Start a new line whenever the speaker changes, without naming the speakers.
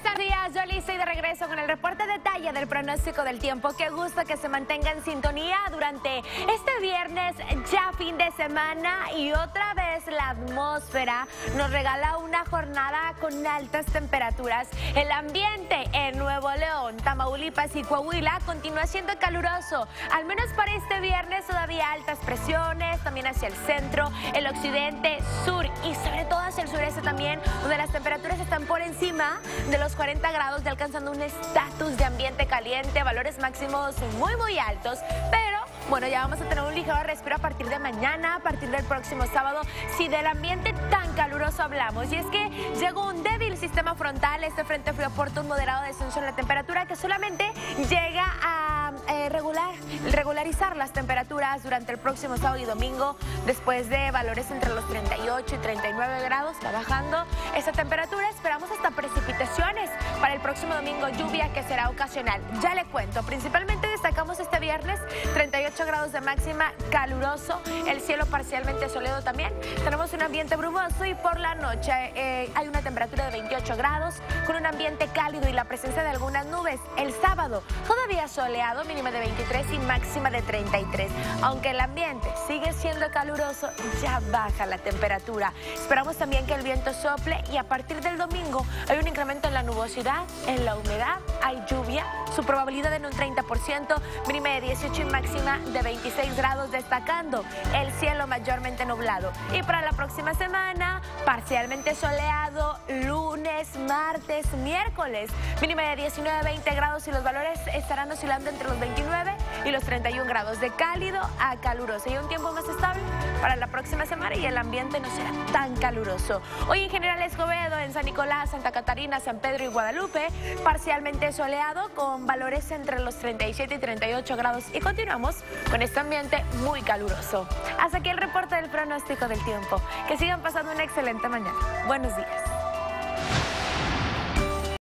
Buenos días, yo Lisa y de regreso con el reporte detalle del pronóstico del tiempo. Qué gusto que se mantenga en sintonía durante este viernes, ya fin de semana y otra vez la atmósfera nos regala una jornada con altas temperaturas. El ambiente en Nuevo León, Tamaulipas y Coahuila continúa siendo caluroso, al menos para este viernes todavía altas presiones, también hacia el centro, el occidente, y sobre todo hacia el sureste también, donde las temperaturas están por encima de los 40 grados y alcanzando un estatus de ambiente caliente, valores máximos muy muy altos, pero bueno, ya vamos a tener un ligero respiro a partir de mañana, a partir del próximo sábado, si del ambiente tan caluroso hablamos. Y es que llegó un débil sistema frontal, este frente frío aporta un moderado descenso en la temperatura que solamente llega a regular, regularizar las temperaturas durante el próximo sábado y domingo, después de valores entre los 38 y 39 grados, está bajando esa temperatura. Esperamos hasta precipitaciones para el próximo domingo, lluvia que será ocasional. Ya le cuento, principalmente destacamos este viernes 38 grados de máxima, caluroso, el cielo parcialmente soleado también. Tenemos un ambiente brumoso y por la noche eh, hay una temperatura de 28 grados con un ambiente cálido y la presencia de algunas nubes. El sábado todavía soleado, mínima de 23 y máxima de 33. Aunque el ambiente sigue siendo caluroso, ya baja la temperatura. Esperamos también que el viento sople y a partir del domingo hay un incremento en la nubosidad, en la humedad, hay lluvia, su probabilidad en un 30%, mínima de 18 y máxima de 26 grados, destacando el cielo mayormente nublado. Y para la próxima semana, parcialmente soleado, lunes, martes, miércoles, mínima de 19 a 20 grados y los valores estarán oscilando entre los 29 y los 31 grados de cálido a caluroso. Y un tiempo más estable para la próxima semana y el ambiente no será tan caluroso. Hoy en General Escobedo, en San Nicolás, Santa Catarina, San Pedro y Guadalupe, parcialmente soleado con valores entre los 37 y 38 grados. Y continuamos con este ambiente muy caluroso. Hasta aquí el reporte del pronóstico del tiempo. Que sigan pasando una excelente mañana. Buenos días.